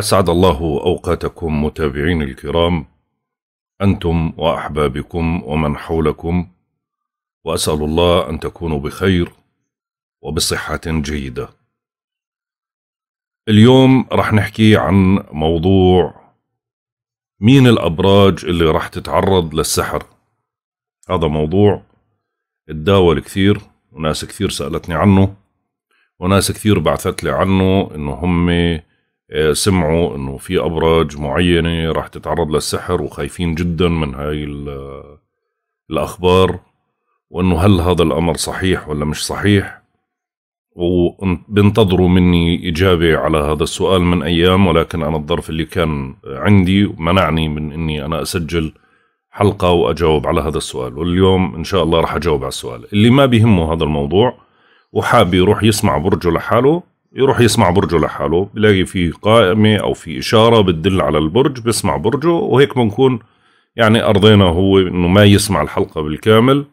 أسعد الله أوقاتكم متابعين الكرام أنتم وأحبابكم ومن حولكم وأسأل الله أن تكونوا بخير وبصحة جيدة. اليوم رح نحكي عن موضوع مين الأبراج اللي رح تتعرض للسحر؟ هذا موضوع تداول كثير وناس كثير سألتني عنه وناس كثير بعثت لي عنه إنه هم سمعوا إنه في أبراج معينة راح تتعرض للسحر وخايفين جدا من هاي الأخبار وإنه هل هذا الأمر صحيح ولا مش صحيح؟ وبنتظروا مني إجابة على هذا السؤال من أيام ولكن أنا الظرف اللي كان عندي منعني من إني أنا أسجل حلقة وأجاوب على هذا السؤال. واليوم إن شاء الله راح أجاوب على السؤال. اللي ما بيهمه هذا الموضوع وحاب يروح يسمع برجه لحاله يروح يسمع برجه لحاله بلاقي في قائمة أو في إشارة بتدل على البرج بسمع برجه وهيك بنكون يعني أرضينا هو إنه ما يسمع الحلقة بالكامل.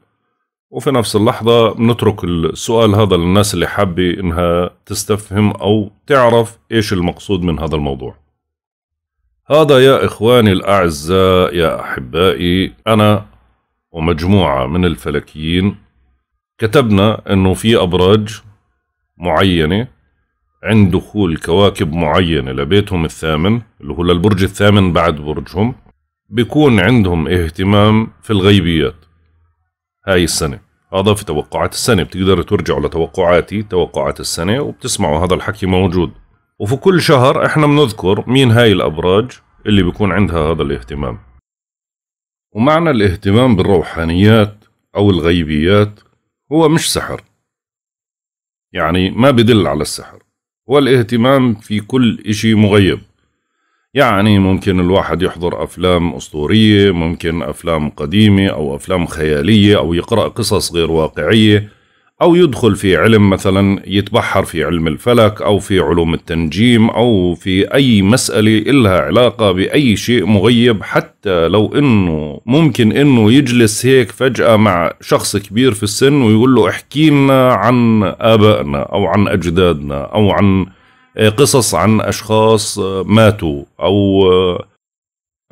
وفي نفس اللحظة بنترك السؤال هذا للناس اللي حابة إنها تستفهم أو تعرف إيش المقصود من هذا الموضوع. هذا يا إخواني الأعزاء يا أحبائي أنا ومجموعة من الفلكيين كتبنا إنه في أبراج معينة عند دخول كواكب معينة لبيتهم الثامن اللي هو للبرج الثامن بعد برجهم بيكون عندهم اهتمام في الغيبيات. هاي السنة. هذا في توقعات السنة. بتقدروا ترجعوا لتوقعاتي توقعات السنة وبتسمعوا هذا الحكي موجود. وفي كل شهر إحنا بنذكر مين هاي الأبراج اللي بيكون عندها هذا الاهتمام. ومعنى الاهتمام بالروحانيات أو الغيبيات هو مش سحر. يعني ما بدل على السحر. والاهتمام في كل إشي مغيب. يعني ممكن الواحد يحضر أفلام أسطورية ممكن أفلام قديمة أو أفلام خيالية أو يقرأ قصص غير واقعية. أو يدخل في علم مثلا يتبحر في علم الفلك أو في علوم التنجيم أو في أي مسألة إلها علاقة بأي شيء مغيب حتى لو إنه ممكن إنه يجلس هيك فجأة مع شخص كبير في السن ويقول له احكي لنا عن آبائنا أو عن أجدادنا أو عن قصص عن أشخاص ماتوا أو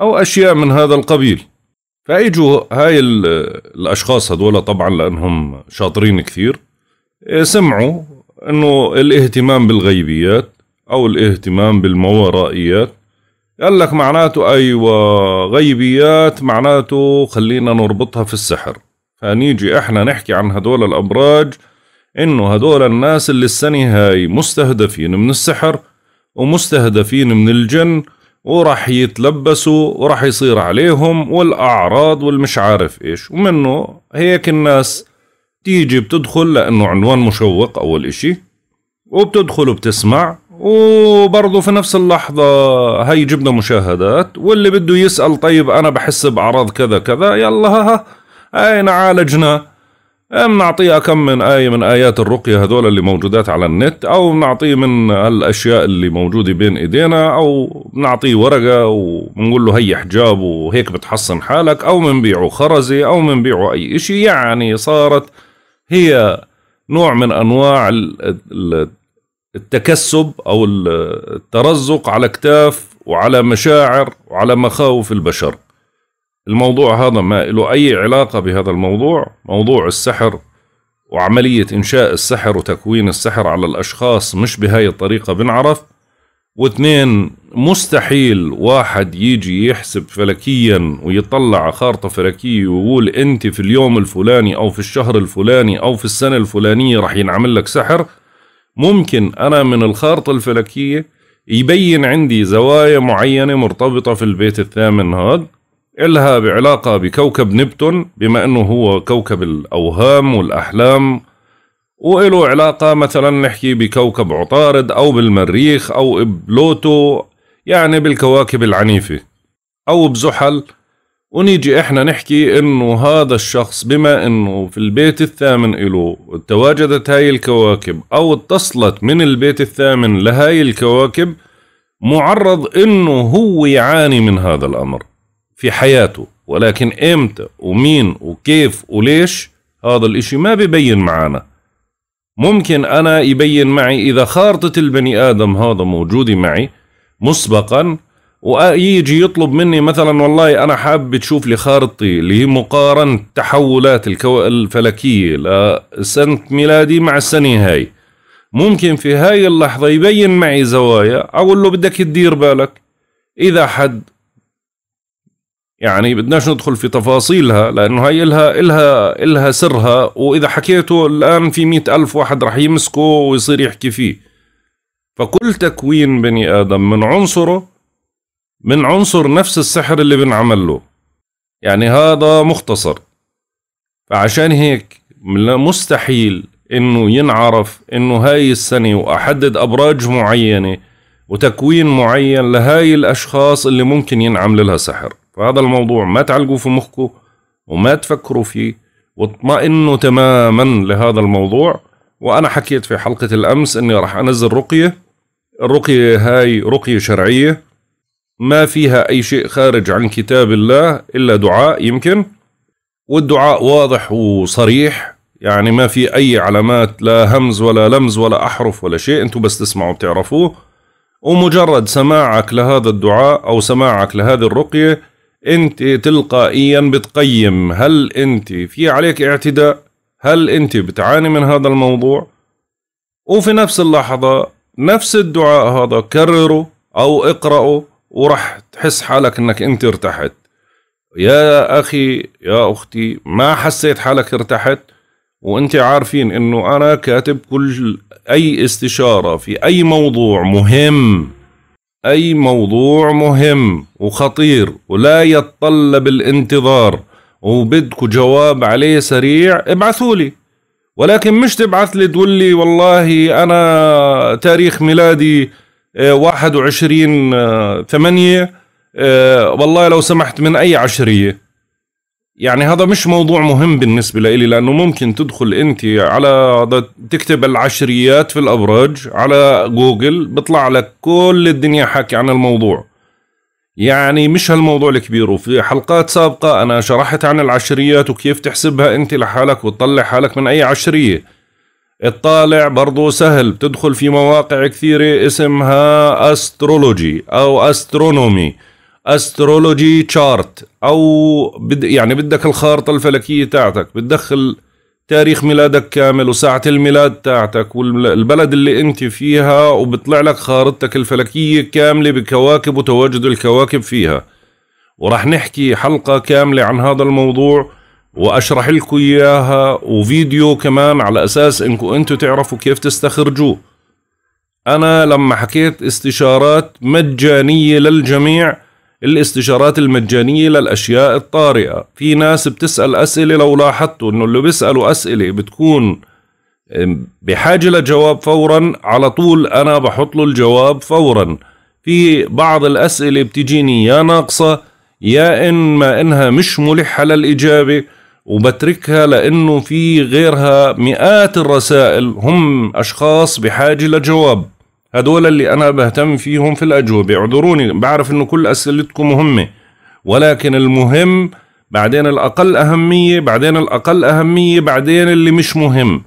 أو أشياء من هذا القبيل. فاجوا هاي الأشخاص هذول طبعا لأنهم شاطرين كثير إيه، سمعوا إنه الاهتمام بالغيبيات أو الاهتمام بالماورائيات قال لك معناته أيوه غيبيات معناته خلينا نربطها في السحر. فنيجي إحنا نحكي عن هدول الأبراج إنه هدول الناس اللي السنة هاي مستهدفين من السحر ومستهدفين من الجن وراح يتلبسوا وراح يصير عليهم والأعراض والمش عارف إيش. ومنه هيك الناس تيجي بتدخل لأنه عنوان مشوق أول إشي وبتدخل وبتسمع وبرضه في نفس اللحظة هي جبنا مشاهدات واللي بده يسأل طيب أنا بحس بأعراض كذا كذا يلا ها ها أين عالجنا بنعطيه كم من آية من آيات الرقية هذول اللي موجودات على النت أو بنعطيه من الأشياء اللي موجودة بين إيدينا أو بنعطيه ورقة وبنقول له هي حجاب وهيك بتحصن حالك أو بنبيعه خرزة أو بنبيعه أي إشي. يعني صارت هي نوع من أنواع التكسب أو الترزق على كتاف وعلى مشاعر وعلى مخاوف البشر. الموضوع هذا ما له أي علاقة بهذا الموضوع موضوع السحر وعملية إنشاء السحر وتكوين السحر على الأشخاص مش بهاي الطريقة. بنعرف واثنين مستحيل واحد يجي يحسب فلكيا ويطلع خارطة فلكية ويقول أنت في اليوم الفلاني أو في الشهر الفلاني أو في السنة الفلانية راح ينعمل لك سحر. ممكن أنا من الخارطة الفلكية يبين عندي زوايا معينة مرتبطة في البيت الثامن هذا. إلها بعلاقة بكوكب نبتون بما أنه هو كوكب الأوهام والأحلام. وإله علاقة مثلا نحكي بكوكب عطارد أو بالمريخ أو بلوتو يعني بالكواكب العنيفة أو بزحل. ونيجي إحنا نحكي إنه هذا الشخص بما إنه في البيت الثامن إله تواجدت هاي الكواكب أو اتصلت من البيت الثامن لهاي الكواكب معرض إنه هو يعاني من هذا الأمر. في حياته ولكن إمتى ومين وكيف وليش هذا الإشي ما ببين معنا ممكن أنا يبين معي إذا خارطة البني آدم هذا موجودة معي مسبقا ويجي يطلب مني مثلا والله أنا حابب تشوف لي خارطتي اللي هي مقارنة تحولات الكو... الفلكية لسنة ميلادي مع السنة هاي. ممكن في هاي اللحظة يبين معي زوايا أقول له بدك تدير بالك. إذا حد يعني بدناش ندخل في تفاصيلها لأنه هاي إلها إلها إلها سرها وإذا حكيته الآن في مئة ألف واحد رح يمسكه ويصير يحكي فيه. فكل تكوين بني آدم من عنصره من عنصر نفس السحر اللي بنعمل له يعني هذا مختصر. فعشان هيك مستحيل إنه ينعرف إنه هاي السنة وأحدد أبراج معينة وتكوين معين لهاي الأشخاص اللي ممكن ينعمل لها سحر. فهذا الموضوع ما تعلقوا في مخكم وما تفكروا فيه واطمئنوا تماما لهذا الموضوع. وأنا حكيت في حلقة الأمس إني راح أنزل رقية الرقية هاي رقية شرعية ما فيها أي شيء خارج عن كتاب الله إلا دعاء يمكن. والدعاء واضح وصريح يعني ما في أي علامات لا همز ولا لمز ولا أحرف ولا شيء أنتم بس تسمعوا بتعرفوه ومجرد سماعك لهذا الدعاء أو سماعك لهذه الرقية أنت تلقائيا بتقيم هل أنت في عليك اعتداء؟ هل أنت بتعاني من هذا الموضوع؟ وفي نفس اللحظة نفس الدعاء هذا كرره أو اقرأه وراح تحس حالك إنك انت ارتحت. يا أخي يا أختي ما حسيت حالك ارتحت؟ وانت عارفين إنه أنا كاتب كل أي استشارة في أي موضوع مهم. أي موضوع مهم وخطير ولا يتطلب الانتظار وبدكوا جواب عليه سريع ابعثوا لي. ولكن مش تبعث لي تقول لي والله أنا تاريخ ميلادي 21 آه، 8 آه، والله لو سمحت من أي عشرية. يعني هذا مش موضوع مهم بالنسبة لي لأنه ممكن تدخل أنت على تكتب العشريات في الأبراج على جوجل بيطلع لك كل الدنيا حكي عن الموضوع. يعني مش هالموضوع الكبير وفي حلقات سابقة أنا شرحت عن العشريات وكيف تحسبها أنت لحالك وتطلع حالك من أي عشرية. الطالع برضو سهل بتدخل في مواقع كثيرة اسمها astrology أو astronomy astrology chart أو بد يعني بدك الخارطة الفلكية تاعتك بتدخل تاريخ ميلادك كامل وساعة الميلاد تاعتك والبلد اللي أنت فيها وبطلع لك خارطتك الفلكية كاملة بكواكب وتواجد الكواكب فيها. وراح نحكي حلقة كاملة عن هذا الموضوع وأشرح لكم إياها وفيديو كمان على أساس إنكم أنتم تعرفوا كيف تستخرجوه. أنا لما حكيت استشارات مجانية للجميع الاستشارات المجانية للأشياء الطارئة. في ناس بتسأل أسئلة لو لاحظتوا إنه اللي بيسألوا أسئلة بتكون بحاجة لجواب فورا على طول أنا بحط له الجواب فورا. في بعض الأسئلة بتجيني يا ناقصة يا إما إنها مش ملحة للإجابة وبتركها لأنه في غيرها مئات الرسائل هم أشخاص بحاجة لجواب. هدول اللي أنا بهتم فيهم في الأجوبة. اعذروني بعرف أنه كل أسئلتكم مهمة ولكن المهم بعدين الأقل أهمية بعدين الأقل أهمية بعدين اللي مش مهم.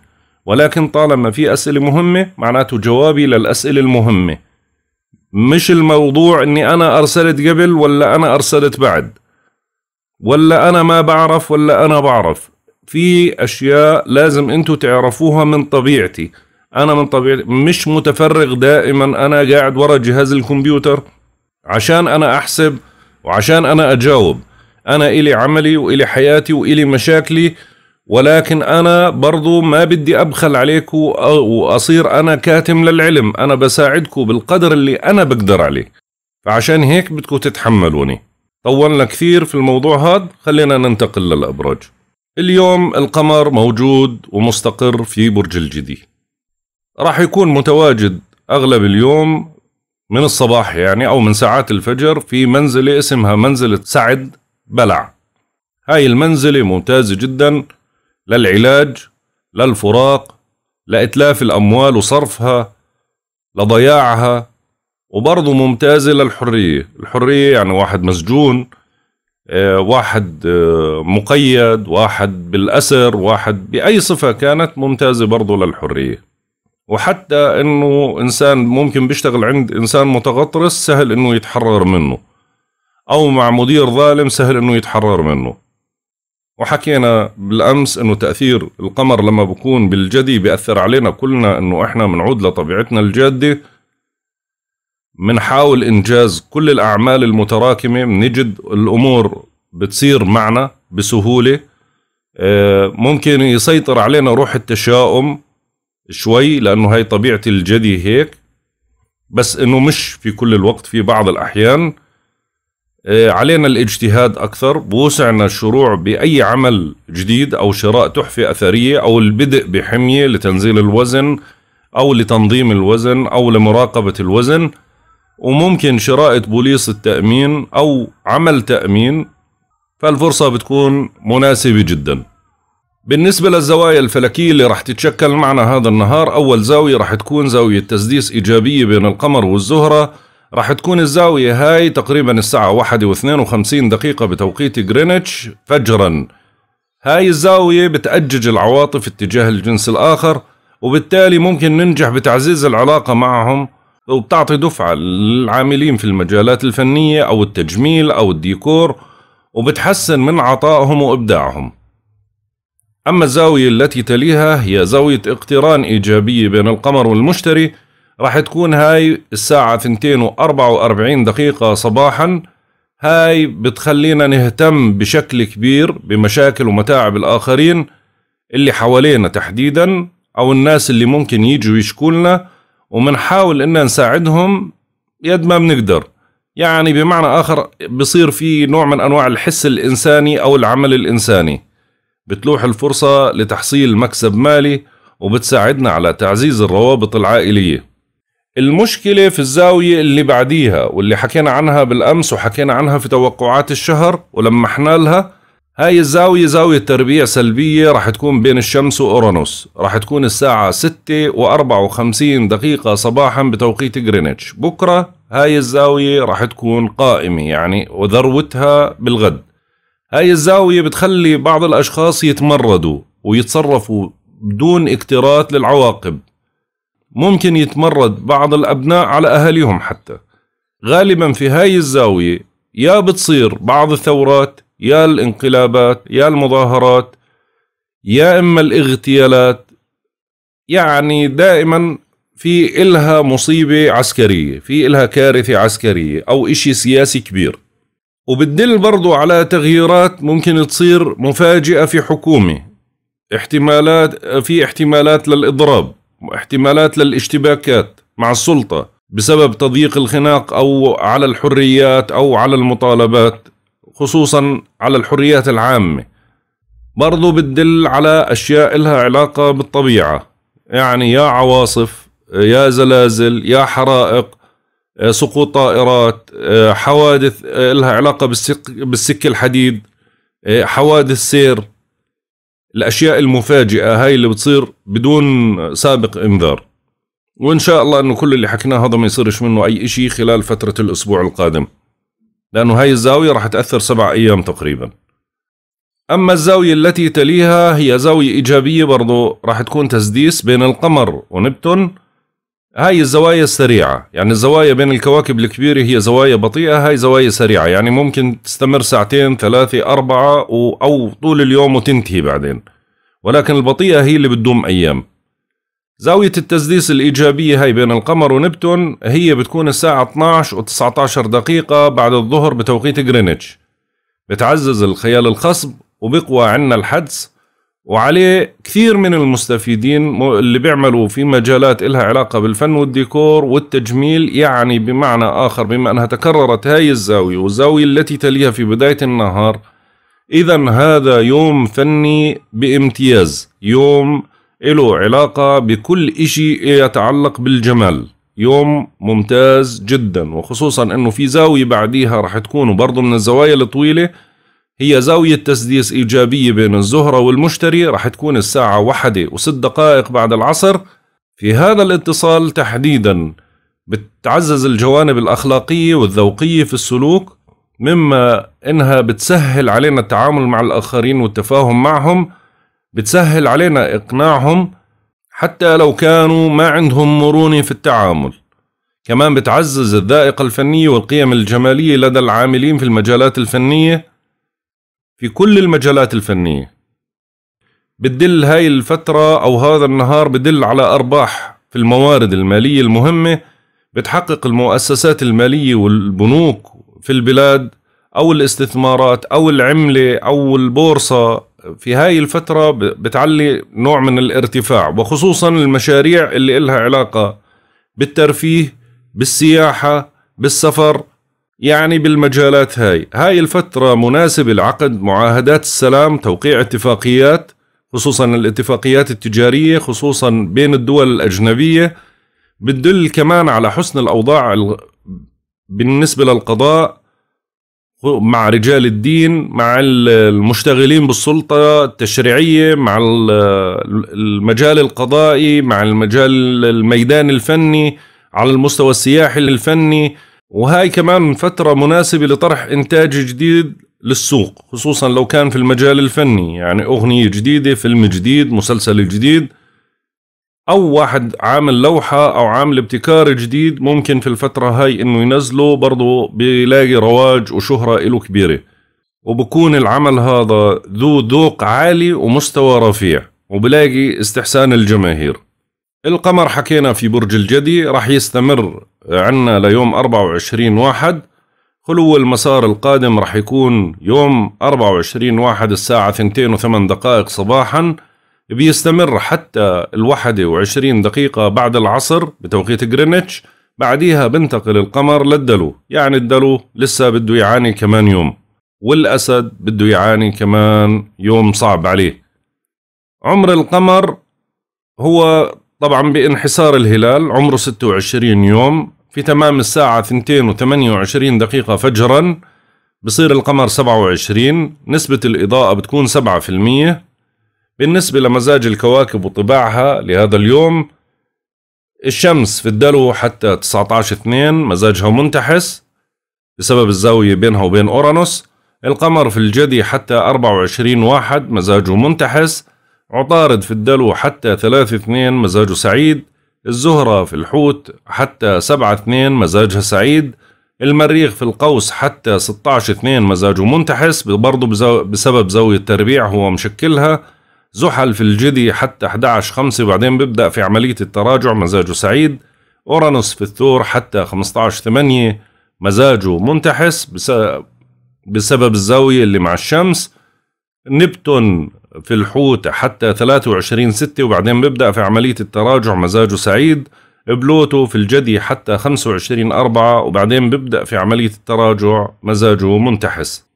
ولكن طالما في أسئلة مهمة معناته جوابي للأسئلة المهمة. مش الموضوع أني أنا أرسلت قبل ولا أنا أرسلت بعد ولا أنا ما بعرف ولا أنا بعرف. في أشياء لازم أنتوا تعرفوها من طبيعتي. أنا من طبيعتي مش متفرغ دائما. أنا قاعد ورا جهاز الكمبيوتر عشان أنا أحسب وعشان أنا أجاوب. أنا إلي عملي وإلي حياتي وإلي مشاكلي ولكن أنا برضو ما بدي أبخل عليكم واصير أنا كاتم للعلم. أنا بساعدكم بالقدر اللي أنا بقدر عليه. فعشان هيك بدكم تتحملوني. طولنا كثير في الموضوع هذا خلينا ننتقل للأبراج. اليوم القمر موجود ومستقر في برج الجدي. راح يكون متواجد أغلب اليوم من الصباح يعني أو من ساعات الفجر في منزلة اسمها منزلة سعد بلع. هاي المنزلة ممتازة جدا للعلاج للفراق لإتلاف الأموال وصرفها لضياعها وبرضه ممتازة للحرية. الحرية يعني واحد مسجون آه، واحد آه، مقيد واحد بالأسر واحد بأي صفة كانت ممتازة برضه للحرية. وحتى إنه إنسان ممكن بيشتغل عند إنسان متغطرس سهل إنه يتحرر منه. أو مع مدير ظالم سهل إنه يتحرر منه. وحكينا بالأمس إنه تأثير القمر لما بكون بالجدي بيأثر علينا كلنا إنه إحنا بنعود لطبيعتنا الجادة. بنحاول إنجاز كل الأعمال المتراكمة بنجد الأمور بتصير معنا بسهولة. آه، ممكن يسيطر علينا روح التشاؤم. شوي لأنه هاي طبيعة الجدي هيك. بس إنه مش في كل الوقت في بعض الأحيان. آه، علينا الاجتهاد أكثر. بوسعنا الشروع بأي عمل جديد أو شراء تحفة أثرية أو البدء بحمية لتنزيل الوزن أو لتنظيم الوزن أو لمراقبة الوزن. وممكن شراء بوليص التأمين أو عمل تأمين. فالفرصة بتكون مناسبة جدا. بالنسبة للزوايا الفلكية اللي راح تتشكل معنا هذا النهار أول زاوية راح تكون زاوية تسديس إيجابية بين القمر والزهرة. راح تكون الزاوية هاي تقريبا الساعة واحد واثنين وخمسين دقيقة بتوقيت غرينتش فجرا. هاي الزاوية بتأجج العواطف اتجاه الجنس الآخر وبالتالي ممكن ننجح بتعزيز العلاقة معهم وبتعطي دفعة للعاملين في المجالات الفنية أو التجميل أو الديكور وبتحسن من عطائهم وإبداعهم. أما الزاوية التي تليها هي زاوية اقتران إيجابية بين القمر والمشتري. راح تكون هاي الساعة 2 و44 دقيقة صباحا. هاي بتخلينا نهتم بشكل كبير بمشاكل ومتاعب الآخرين اللي حوالينا تحديدا أو الناس اللي ممكن يجوا يشكولنا. ومنحاول إن نساعدهم يد ما بنقدر. يعني بمعنى آخر بصير في نوع من أنواع الحس الإنساني أو العمل الإنساني. بتلوح الفرصة لتحصيل مكسب مالي وبتساعدنا على تعزيز الروابط العائلية. المشكلة في الزاوية اللي بعديها واللي حكينا عنها بالأمس وحكينا عنها في توقعات الشهر ولمحنا لها هاي الزاوية زاوية تربيع سلبية راح تكون بين الشمس وأورانوس. راح تكون الساعة 6 و54 دقيقة صباحا بتوقيت غرينتش. بكرة هاي الزاوية راح تكون قائمة يعني وذروتها بالغد. هاي الزاوية بتخلي بعض الأشخاص يتمردوا ويتصرفوا بدون اكتراث للعواقب. ممكن يتمرد بعض الأبناء على أهاليهم حتى. غالبا في هاي الزاوية يا بتصير بعض الثورات يا الانقلابات يا المظاهرات يا إما الاغتيالات. يعني دائما في إلها مصيبة عسكرية في إلها كارثة عسكرية أو إشي سياسي كبير. وبتدل برضو على تغييرات ممكن تصير مفاجئة في حكومة احتمالات في احتمالات للإضراب واحتمالات للاشتباكات مع السلطة بسبب تضييق الخناق أو على الحريات أو على المطالبات خصوصا على الحريات العامة. برضو بتدل على أشياء لها علاقة بالطبيعة. يعني يا عواصف يا زلازل يا حرائق سقوط طائرات آه، حوادث آه، لها علاقة بالسك, بالسك الحديد حوادث سير الأشياء المفاجئة هاي اللي بتصير بدون سابق إنذار. وإن شاء الله أنه كل اللي حكيناه هذا ما يصيرش منه أي إشي خلال فترة الأسبوع القادم. لأنه هاي الزاوية راح تأثر سبع أيام تقريبا. أما الزاوية التي تليها هي زاوية إيجابية برضو راح تكون تسديس بين القمر ونبتون هاي الزوايا السريعة. يعني الزوايا بين الكواكب الكبيرة هي زوايا بطيئة هاي زوايا سريعة. يعني ممكن تستمر ساعتين ثلاثة أربعة أو طول اليوم وتنتهي بعدين. ولكن البطيئة هي اللي بتدوم أيام. زاوية التسديس الإيجابية هاي بين القمر ونبتون هي بتكون الساعة 12 و 19 دقيقة بعد الظهر بتوقيت غرينتش. بتعزز الخيال الخصب وبقوى عنا الحدس وعليه كثير من المستفيدين اللي بيعملوا في مجالات إلها علاقة بالفن والديكور والتجميل يعني بمعنى آخر بما أنها تكررت هاي الزاوية والزاوية التي تليها في بداية النهار إذا هذا يوم فني بامتياز يوم له علاقة بكل إشي يتعلق بالجمال يوم ممتاز جدا وخصوصا أنه في زاوية بعديها راح تكون برضو من الزوايا الطويلة هي زاوية تسديس إيجابية بين الزهرة والمشتري راح تكون الساعة واحدة وست دقائق بعد العصر. في هذا الاتصال تحديدا بتعزز الجوانب الأخلاقية والذوقية في السلوك مما إنها بتسهل علينا التعامل مع الآخرين والتفاهم معهم بتسهل علينا إقناعهم حتى لو كانوا ما عندهم مرونة في التعامل. كمان بتعزز الذائقة الفنية والقيم الجمالية لدى العاملين في المجالات الفنية. في كل المجالات الفنية. بتدل هاي الفترة أو هذا النهار بدل على أرباح في الموارد المالية المهمة بتحقق المؤسسات المالية والبنوك في البلاد أو الاستثمارات أو العملة أو البورصة. في هاي الفترة بتعلي نوع من الارتفاع وخصوصا المشاريع اللي إلها علاقة بالترفيه بالسياحة بالسفر يعني بالمجالات هاي. هاي الفترة مناسبة لعقد معاهدات السلام توقيع اتفاقيات خصوصا الاتفاقيات التجارية خصوصا بين الدول الأجنبية. بتدل كمان على حسن الأوضاع بالنسبة للقضاء مع رجال الدين مع المشتغلين بالسلطة التشريعية مع المجال القضائي مع المجال الميدان الفني على المستوى السياحي الفني. وهاي كمان فترة مناسبة لطرح إنتاج جديد للسوق خصوصا لو كان في المجال الفني يعني أغنية جديدة فيلم جديد مسلسل جديد أو واحد عامل لوحة أو عامل ابتكار جديد ممكن في الفترة هاي إنه ينزله برضه بيلاقي رواج وشهرة إله كبيرة. وبكون العمل هذا ذو ذوق عالي ومستوى رفيع وبلاقي استحسان الجماهير. القمر حكينا في برج الجدي راح يستمر عنا ليوم 24 واحد. خلو المسار القادم راح يكون يوم 24 واحد الساعة 2 و8 دقائق صباحا. بيستمر حتى الواحدة وعشرين دقيقة بعد العصر بتوقيت جرينتش بعديها بنتقل القمر للدلو يعني الدلو لسه بده يعاني كمان يوم. والأسد بده يعاني كمان يوم صعب عليه. عمر القمر هو طبعا بانحسار الهلال عمره 26 يوم في تمام الساعة 2 و28 دقيقة فجرا بصير القمر 27 نسبة الإضاءة بتكون 7% بالنسبة لمزاج الكواكب وطباعها لهذا اليوم الشمس في الدلو حتى 19 2 مزاجها منتحس بسبب الزاوية بينها وبين أورانوس. القمر في الجدي حتى 24 واحد مزاجه منتحس. عطارد في الدلو حتى 3 2 مزاجه سعيد الزهرة في الحوت حتى 7 2 مزاجها سعيد المريخ في القوس حتى 16 2 مزاجه منتحس برضه بسبب زاوية تربيع هو مشكلها زحل في الجدي حتى 11 5 وبعدين بيبدأ في عملية التراجع مزاجه سعيد أورانوس في الثور حتى 15 8 مزاجه منتحس بسبب الزاوية اللي مع الشمس نبتون في الحوت حتى 23 6 وبعدين بيبدأ في عملية التراجع مزاجه سعيد. بلوتو في الجدي حتى 25 4 وبعدين بيبدأ في عملية التراجع مزاجه منتحس.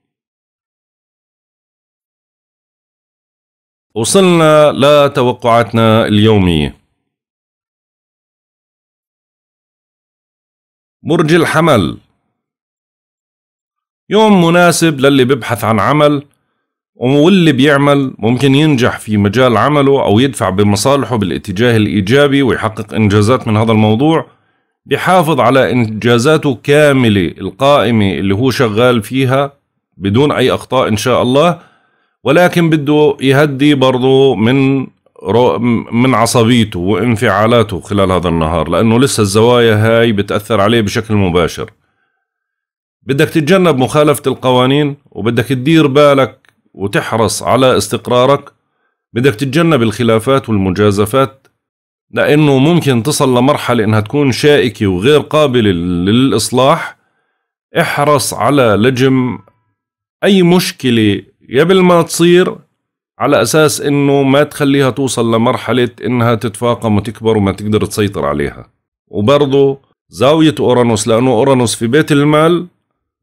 وصلنا لتوقعاتنا اليومية. برج الحمل. يوم مناسب للي ببحث عن عمل واللي بيعمل ممكن ينجح في مجال عمله أو يدفع بمصالحه بالاتجاه الإيجابي ويحقق إنجازات من هذا الموضوع بيحافظ على إنجازاته كاملة القائمة اللي هو شغال فيها بدون أي أخطاء إن شاء الله ولكن بده يهدي برضه من من عصبيته وانفعالاته خلال هذا النهار لأنه لسه الزوايا هاي بتأثر عليه بشكل مباشر. بدك تتجنب مخالفة القوانين وبدك تدير بالك وتحرص على استقرارك بدك تتجنب الخلافات والمجازفات لأنه ممكن تصل لمرحلة إنها تكون شائكة وغير قابلة للإصلاح. احرص على لجم أي مشكلة قبل ما تصير على أساس إنه ما تخليها توصل لمرحلة إنها تتفاقم وتكبر وما تقدر تسيطر عليها. وبرضه زاوية أورانوس لأنه أورانوس في بيت المال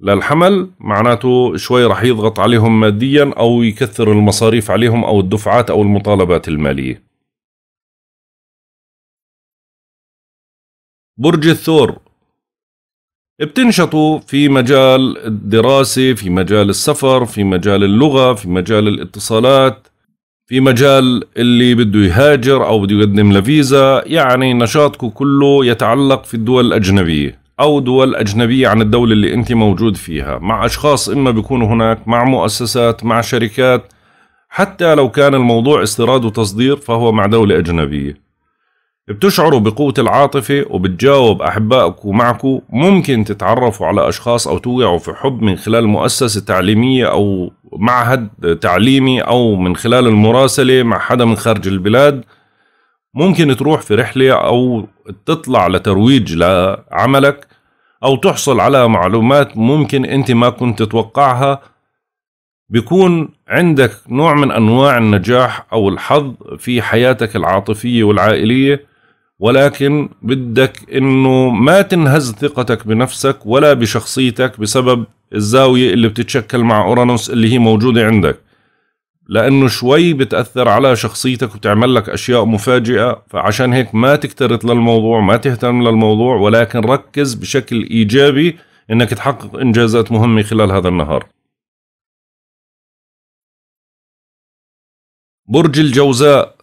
للحمل معناته شوي رح يضغط عليهم ماديا أو يكثر المصاريف عليهم أو الدفعات أو المطالبات المالية. برج الثور. بتنشطوا في مجال الدراسة في مجال السفر في مجال اللغة في مجال الاتصالات في مجال اللي بده يهاجر أو بده يقدم لفيزا يعني نشاطكم كله يتعلق في الدول الأجنبية. أو دول أجنبية عن الدولة اللي أنت موجود فيها مع أشخاص إما بيكونوا هناك مع مؤسسات مع شركات حتى لو كان الموضوع استيراد وتصدير فهو مع دولة أجنبية. بتشعروا بقوة العاطفة وبتجاوب أحبائك ومعكم ممكن تتعرفوا على أشخاص أو توقعوا في حب من خلال مؤسسة تعليمية أو معهد تعليمي أو من خلال المراسلة مع حدا من خارج البلاد. ممكن تروح في رحلة أو تطلع لترويج لعملك. أو تحصل على معلومات ممكن أنت ما كنت تتوقعها بيكون عندك نوع من أنواع النجاح أو الحظ في حياتك العاطفية والعائلية ولكن بدك إنه ما تنهز ثقتك بنفسك ولا بشخصيتك بسبب الزاوية اللي بتتشكل مع أورانوس اللي هي موجودة عندك. لأنه شوي بتأثر على شخصيتك وبتعمل لك أشياء مفاجئة فعشان هيك ما تكترث للموضوع ما تهتم للموضوع ولكن ركز بشكل إيجابي إنك تحقق إنجازات مهمة خلال هذا النهار. برج الجوزاء.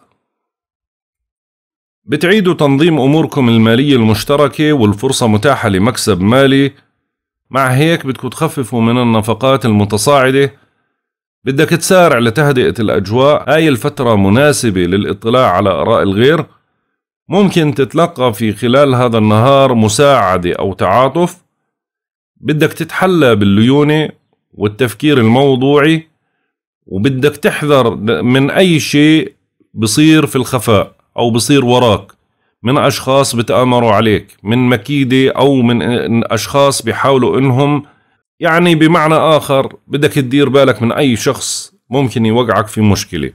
بتعيدوا تنظيم أموركم المالية المشتركة والفرصة متاحة لمكسب مالي. مع هيك بدكم تخففوا من النفقات المتصاعدة. بدك تسارع لتهدئة الأجواء. هاي الفترة مناسبة للاطلاع على آراء الغير. ممكن تتلقى في خلال هذا النهار مساعدة أو تعاطف. بدك تتحلى بالليونة والتفكير الموضوعي وبدك تحذر من أي شيء بصير في الخفاء أو بصير وراك. من أشخاص بتآمروا عليك من مكيدة أو من أشخاص بيحاولوا إنهم يعني بمعنى آخر بدك تدير بالك من أي شخص ممكن يوقعك في مشكلة.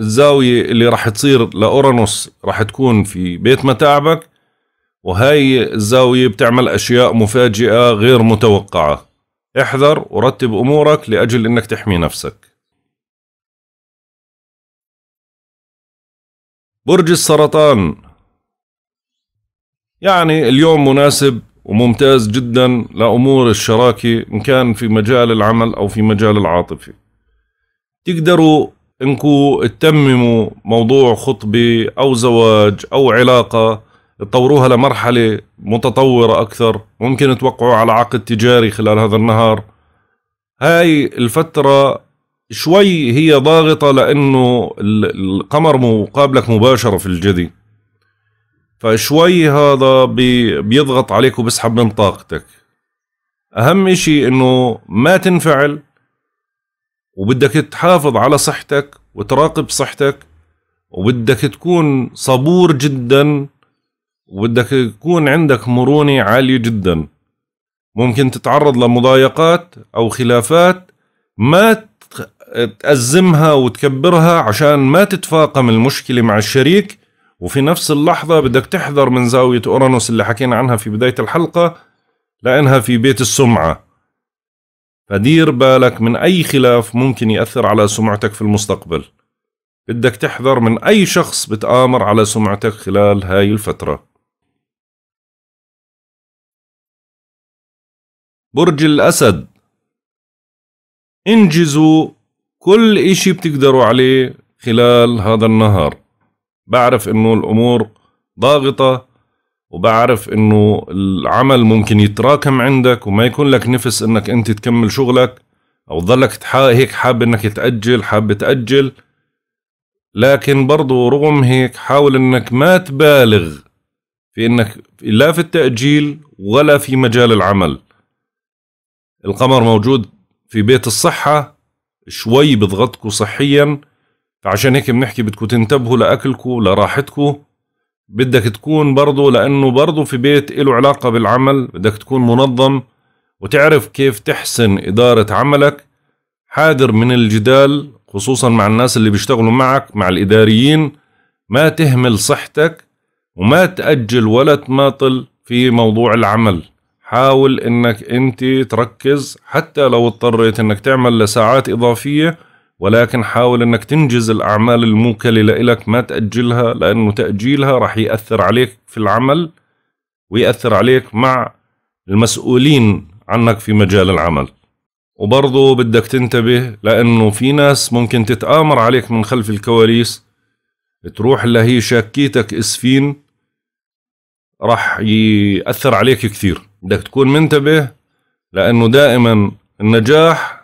الزاوية اللي راح تصير لأورانوس راح تكون في بيت متاعبك وهاي الزاوية بتعمل أشياء مفاجئة غير متوقعة. احذر ورتب أمورك لأجل أنك تحمي نفسك. برج السرطان. يعني اليوم مناسب وممتاز جدا لأمور الشراكة إن كان في مجال العمل أو في مجال العاطفة. تقدروا إنكو تتمموا موضوع خطبة أو زواج أو علاقة تطوروها لمرحلة متطورة أكثر ممكن توقعوا على عقد تجاري خلال هذا النهار. هاي الفترة شوي هي ضاغطة لأنه القمر مقابلك مباشرة في الجدي. فشوي هذا بيضغط عليك وبسحب من طاقتك. أهم إشي إنه ما تنفعل وبدك تحافظ على صحتك وتراقب صحتك وبدك تكون صبور جدا وبدك يكون عندك مرونة عالية جدا. ممكن تتعرض لمضايقات أو خلافات ما تأزمها وتكبرها عشان ما تتفاقم المشكلة مع الشريك وفي نفس اللحظة بدك تحذر من زاوية أورانوس اللي حكينا عنها في بداية الحلقة لأنها في بيت السمعة. فدير بالك من أي خلاف ممكن يأثر على سمعتك في المستقبل. بدك تحذر من أي شخص بتآمر على سمعتك خلال هاي الفترة. برج الأسد. انجزوا كل إشي بتقدروا عليه خلال هذا النهار. بعرف إنه الأمور ضاغطة وبعرف إنه العمل ممكن يتراكم عندك وما يكون لك نفس إنك أنت تكمل شغلك أو ظلك هيك حاب إنك تأجل حاب تأجل. لكن برضو رغم هيك حاول إنك ما تبالغ في إنك لا في التأجيل ولا في مجال العمل. القمر موجود في بيت الصحة شوي بضغطكم صحيا فعشان هيك بنحكي بدكم تنتبهوا لأكلكم لراحتكم بدك تكون برضو لأنه برضو في بيت له علاقة بالعمل بدك تكون منظم وتعرف كيف تحسن إدارة عملك. حاذر من الجدال خصوصا مع الناس اللي بيشتغلوا معك مع الإداريين ما تهمل صحتك وما تأجل ولا تماطل في موضوع العمل. حاول إنك أنت تركز حتى لو اضطريت إنك تعمل لساعات إضافية ولكن حاول إنك تنجز الأعمال الموكلة لإلك ما تأجلها لأنه تأجيلها راح يأثر عليك في العمل ويأثر عليك مع المسؤولين عنك في مجال العمل. وبرضه بدك تنتبه لأنه في ناس ممكن تتآمر عليك من خلف الكواليس تروح اللي هي شاكيتك إسفين راح يأثر عليك كثير. بدك تكون منتبه لأنه دائما النجاح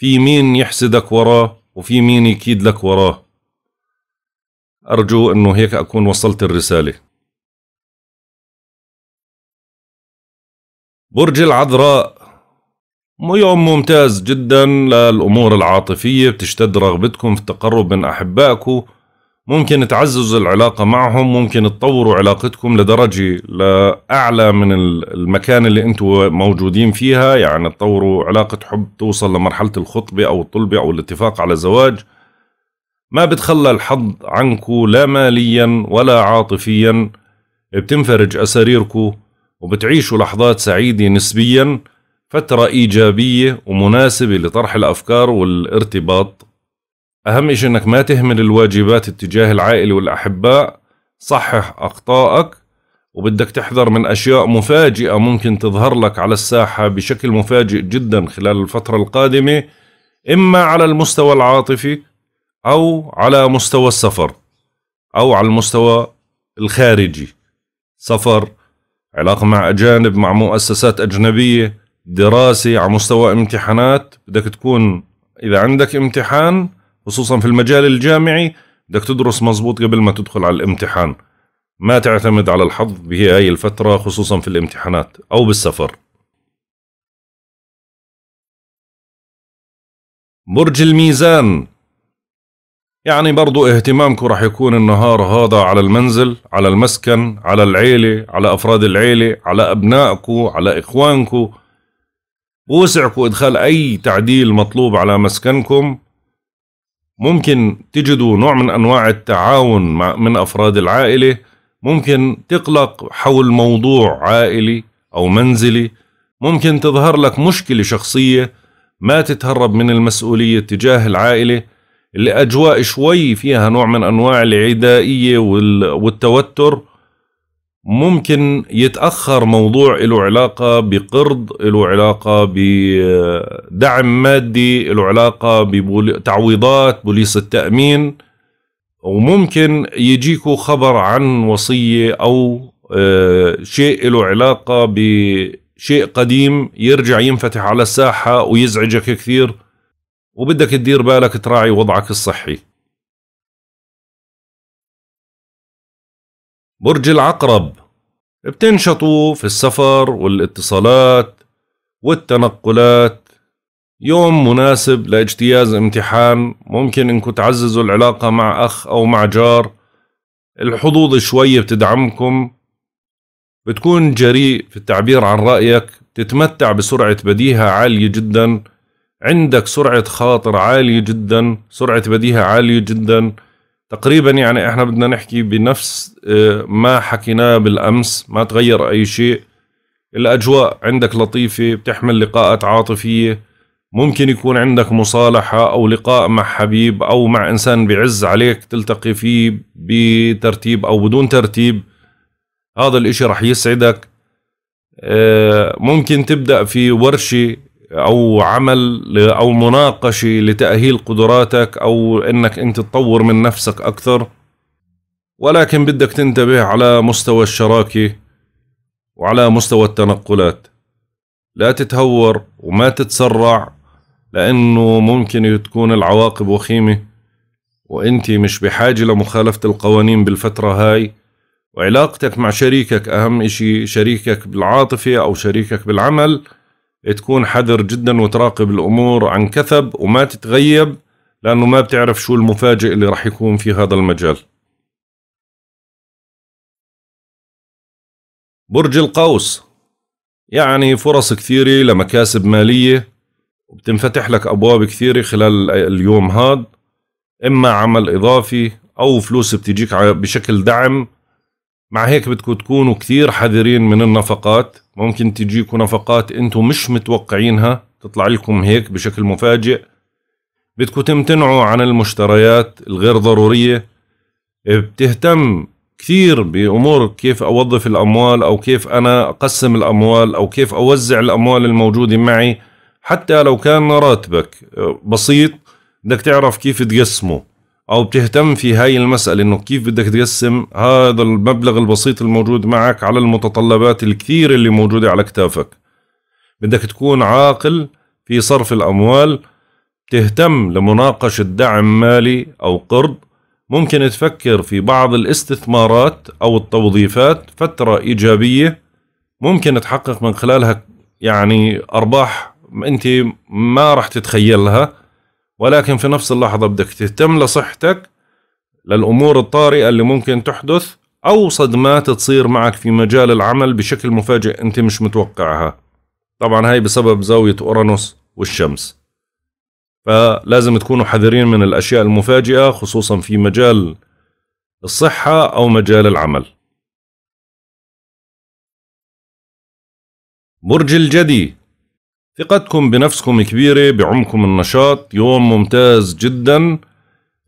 في مين يحسدك وراه وفي مين يكيد لك وراه. أرجو أنه هيك أكون وصلت الرسالة. برج العذراء يوم ممتاز جدا للأمور العاطفية بتشتد رغبتكم في التقرب من أحبائكم. ممكن تعززوا العلاقة معهم ممكن تطوروا علاقتكم لدرجة لأعلى من المكان اللي أنتم موجودين فيها. يعني تطوروا علاقة حب توصل لمرحلة الخطبة أو الطلبة أو الاتفاق على زواج. ما بتخلى الحظ عنكم لا ماليا ولا عاطفيا. بتنفرج أساريركم وبتعيشوا لحظات سعيدة نسبيا. فترة إيجابية ومناسبة لطرح الأفكار والارتباط. أهم شيء أنك ما تهمل الواجبات اتجاه العائلة والأحباء صحح أخطائك وبدك تحذر من أشياء مفاجئة ممكن تظهر لك على الساحة بشكل مفاجئ جدا خلال الفترة القادمة إما على المستوى العاطفي أو على مستوى السفر أو على المستوى الخارجي. سفر علاقة مع أجانب مع مؤسسات أجنبية دراسة على مستوى امتحانات بدك تكون إذا عندك امتحان خصوصا في المجال الجامعي بدك تدرس مزبوط قبل ما تدخل على الامتحان. ما تعتمد على الحظ بهي الفترة خصوصا في الامتحانات أو بالسفر. برج الميزان. يعني برضو اهتمامكم راح يكون النهار هذا على المنزل على المسكن على العيلة على أفراد العيلة على أبنائكم على إخوانكم. بوسعكم إدخال أي تعديل مطلوب على مسكنكم. ممكن تجدوا نوع من أنواع التعاون مع من أفراد العائلة. ممكن تقلق حول موضوع عائلي أو منزلي. ممكن تظهر لك مشكلة شخصية ما تتهرب من المسؤولية تجاه العائلة. اللي أجواء شوي فيها نوع من أنواع العدائية والتوتر. ممكن يتأخر موضوع له علاقة بقرض له علاقة بدعم مادي له علاقة بتعويضات بوليس التأمين. وممكن يجيكوا خبر عن وصية أو آه، شيء له علاقة بشيء قديم يرجع ينفتح على الساحة ويزعجك كثير. وبدك تدير بالك تراعي وضعك الصحي. برج العقرب. بتنشطوا في السفر والاتصالات والتنقلات. يوم مناسب لاجتياز امتحان ممكن انكم تعززوا العلاقة مع أخ أو مع جار. الحظوظ شوية بتدعمكم. بتكون جريء في التعبير عن رأيك. تتمتع بسرعة بديهة عالية جدا. عندك سرعة خاطر عالية جدا. سرعة بديهة عالية جدا. تقريبا يعني إحنا بدنا نحكي بنفس آه، ما حكيناه بالأمس ما تغير أي شيء. الأجواء عندك لطيفة بتحمل لقاءات عاطفية. ممكن يكون عندك مصالحة أو لقاء مع حبيب أو مع إنسان بيعز عليك تلتقي فيه بترتيب أو بدون ترتيب. هذا الإشي رح يسعدك. آه، ممكن تبدأ في ورشة أو عمل أو مناقشة لتأهيل قدراتك أو إنك أنت تطور من نفسك أكثر. ولكن بدك تنتبه على مستوى الشراكة وعلى مستوى التنقلات. لا تتهور وما تتسرع لأنه ممكن تكون العواقب وخيمة وأنت مش بحاجة لمخالفة القوانين بالفترة هاي. وعلاقتك مع شريكك أهم إشي شريكك بالعاطفة أو شريكك بالعمل. تكون حذر جدا وتراقب الأمور عن كثب وما تتغيب لأنه ما بتعرف شو المفاجئ اللي راح يكون في هذا المجال. برج القوس. يعني فرص كثيرة لمكاسب مالية وبتنفتح لك أبواب كثيرة خلال اليوم هذا إما عمل إضافي أو فلوس بتجيك بشكل دعم. مع هيك بدكم تكونوا كثير حذرين من النفقات. ممكن تجيكم نفقات أنتم مش متوقعينها تطلع لكم هيك بشكل مفاجئ. بدكم تمتنعوا عن المشتريات الغير ضرورية. بتهتم كثير بأمور كيف أوظف الأموال أو كيف أنا أقسم الأموال أو كيف أوزع الأموال الموجودة معي. حتى لو كان راتبك بسيط بدك تعرف كيف تقسمه. أو بتهتم في هاي المسألة إنه كيف بدك تقسم هذا المبلغ البسيط الموجود معك على المتطلبات الكثيرة اللي موجودة على كتافك. بدك تكون عاقل في صرف الأموال تهتم لمناقشة دعم مالي أو قرض ممكن تفكر في بعض الاستثمارات أو التوظيفات فترة إيجابية ممكن تحقق من خلالها يعني أرباح أنت ما راح تتخيلها. ولكن في نفس اللحظة بدك تهتم لصحتك للأمور الطارئة اللي ممكن تحدث أو صدمات تصير معك في مجال العمل بشكل مفاجئ أنت مش متوقعها. طبعا هاي بسبب زاوية أورانوس والشمس. فلازم تكونوا حذرين من الأشياء المفاجئة خصوصا في مجال الصحة أو مجال العمل. برج الجدي. ثقتكم بنفسكم كبيرة بعمكم النشاط. يوم ممتاز جدا.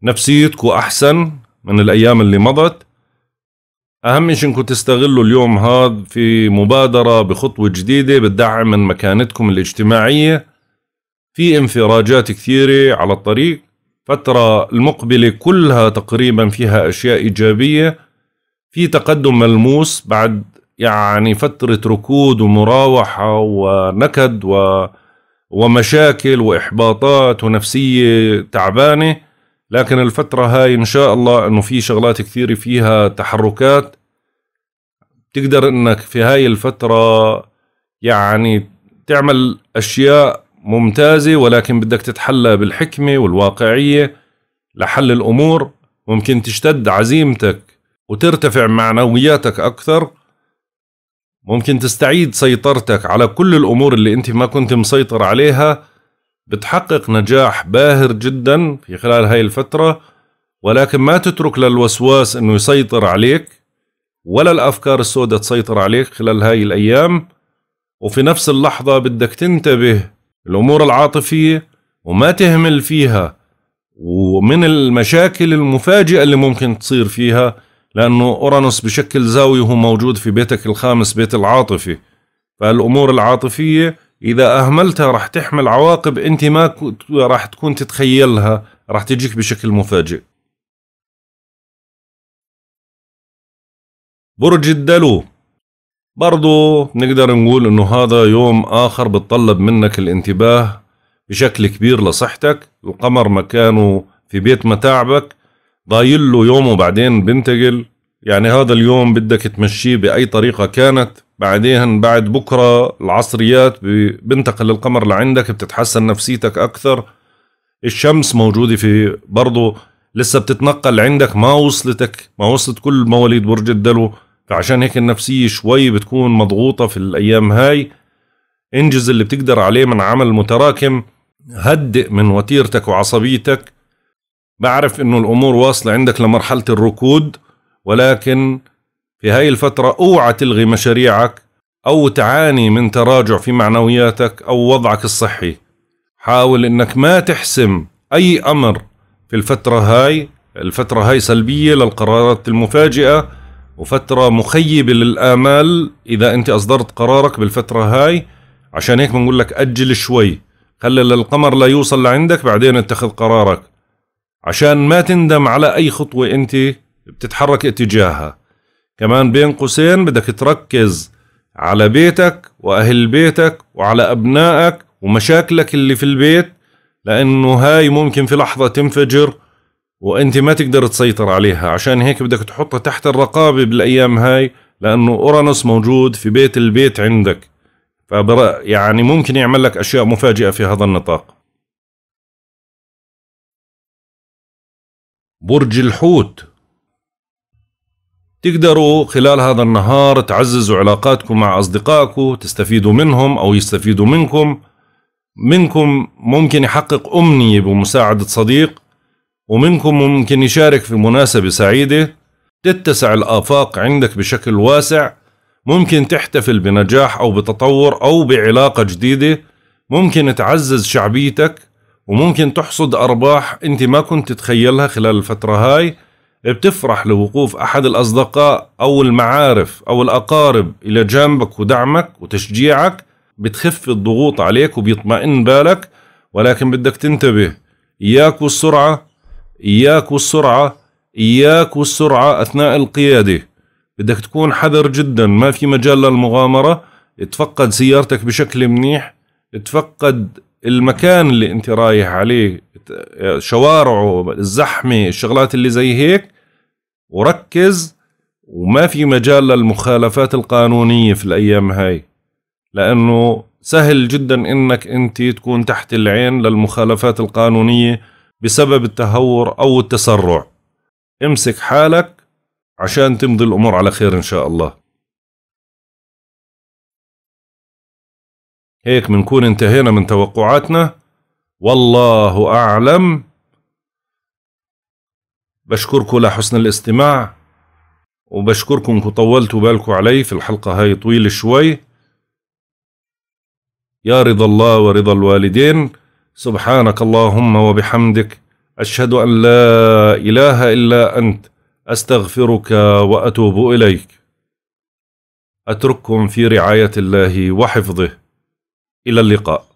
نفسيتكم أحسن من الأيام اللي مضت. أهم شيء إنكم تستغلوا اليوم هذا في مبادرة بخطوة جديدة بتدعم من مكانتكم الاجتماعية. في انفراجات كثيرة على الطريق. فترة المقبلة كلها تقريبا فيها أشياء إيجابية. في تقدم ملموس بعد يعني فترة ركود ومراوحة ونكد و ومشاكل وإحباطات ونفسية تعبانة لكن الفترة هاي إن شاء الله إنه في شغلات كثيرة فيها تحركات. تقدر إنك في هاي الفترة يعني تعمل أشياء ممتازة ولكن بدك تتحلى بالحكمة والواقعية لحل الأمور. ممكن تشتد عزيمتك وترتفع معنوياتك أكثر. ممكن تستعيد سيطرتك على كل الأمور اللي أنت ما كنت مسيطر عليها. بتحقق نجاح باهر جدا في خلال هاي الفترة ولكن ما تترك للوسواس أنه يسيطر عليك ولا الأفكار السوداء تسيطر عليك خلال هاي الأيام. وفي نفس اللحظة بدك تنتبه الأمور العاطفية وما تهمل فيها ومن المشاكل المفاجئة اللي ممكن تصير فيها. لأنه أورانوس بشكل زاوية وهو موجود في بيتك الخامس بيت العاطفة فالأمور العاطفية إذا أهملتها راح تحمل عواقب أنت ما راح تكون تتخيلها راح تجيك بشكل مفاجئ. برج الدلو. برضو نقدر نقول إنه هذا يوم آخر بتطلب منك الانتباه بشكل كبير لصحتك. القمر مكانه في بيت متاعبك. ضايل له يوم وبعدين بنتقل يعني هذا اليوم بدك تمشيه بأي طريقة كانت. بعدين بعد بكرة العصريات بنتقل القمر لعندك بتتحسن نفسيتك أكثر. الشمس موجودة في برضو. لسه بتتنقل عندك ما وصلتك ما وصلت كل مواليد برج الدلو. فعشان هيك النفسية شوي بتكون مضغوطة في الأيام هاي. انجز اللي بتقدر عليه من عمل متراكم. هدئ من وتيرتك وعصبيتك. بعرف إنه الأمور واصلة عندك لمرحلة الركود ولكن في هاي الفترة أوعى تلغي مشاريعك أو تعاني من تراجع في معنوياتك أو وضعك الصحي. حاول إنك ما تحسم أي أمر في الفترة هاي. الفترة هاي سلبية للقرارات المفاجئة وفترة مخيبة للآمال إذا أنت أصدرت قرارك بالفترة هاي. عشان هيك بنقول لك أجل شوي خلي للقمر لا يوصل لعندك بعدين اتخذ قرارك. عشان ما تندم على أي خطوة أنت بتتحرك اتجاهها. كمان بين قوسين بدك تركز على بيتك وأهل بيتك وعلى أبنائك ومشاكلك اللي في البيت لأنه هاي ممكن في لحظة تنفجر وأنت ما تقدر تسيطر عليها. عشان هيك بدك تحطها تحت الرقابة بالأيام هاي لأنه أورانوس موجود في بيت البيت عندك. فبر يعني ممكن يعمل لك أشياء مفاجئة في هذا النطاق. برج الحوت. تقدروا خلال هذا النهار تعززوا علاقاتكم مع أصدقائكم تستفيدوا منهم أو يستفيدوا منكم. منكم ممكن يحقق أمنية بمساعدة صديق ومنكم ممكن يشارك في مناسبة سعيدة. تتسع الآفاق عندك بشكل واسع. ممكن تحتفل بنجاح أو بتطور أو بعلاقة جديدة. ممكن تعزز شعبيتك. وممكن تحصد أرباح أنت ما كنت تتخيلها خلال الفترة هاي بتفرح لوقوف أحد الأصدقاء أو المعارف أو الأقارب إلى جانبك ودعمك وتشجيعك بتخف الضغوط عليك وبيطمئن بالك ولكن بدك تنتبه إياك والسرعة إياك والسرعة إياك والسرعة أثناء القيادة. بدك تكون حذر جدا ما في مجال للمغامرة تفقد سيارتك بشكل منيح تفقد المكان اللي انت رايح عليه شوارعه الزحمة الشغلات اللي زي هيك وركز وما في مجال للمخالفات القانونية في الأيام هاي. لأنه سهل جدا إنك أنت تكون تحت العين للمخالفات القانونية بسبب التهور أو التسرع. امسك حالك عشان تمضي الأمور على خير إن شاء الله. هيك بنكون انتهينا من توقعاتنا. والله أعلم. بشكركم لحسن الاستماع وبشكركم إنكم طولتوا بالكم علي في الحلقة هاي طويلة شوي. يا رضا الله ورضا الوالدين سبحانك اللهم وبحمدك أشهد أن لا إله إلا أنت أستغفرك وأتوب إليك. أترككم في رعاية الله وحفظه. إلى اللقاء.